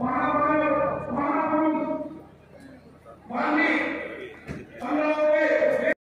மாணவர்கள் மாணவர்கள்